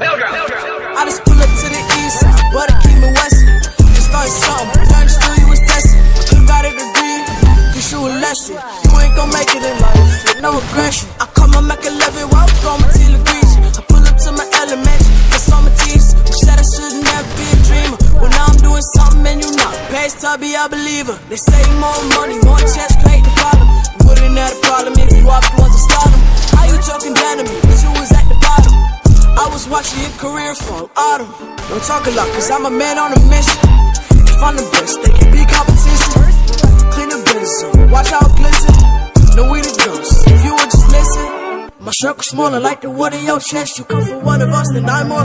I just pull up to the east, but I keep me west. Just started something, learned still you was testing. You got a degree, you should a lesson. You ain't gon' make it in life no aggression. I call my Mac 11, walk on my T degrees. I pull up to my elementary, that's all my teeth. Who said I should never be a dreamer? When now I'm doing something and you not. Past tubby, I believer. They say more money, more chest watching your career fall autumn. Don't talk a lot, cause I'm a man on a mission. If I'm the best, they can be competition. Clean the biz, watch it glisten. No we the ghosts. If you would just listen, my circle smaller like the wood in your chest. You come from one of us, then I'm more.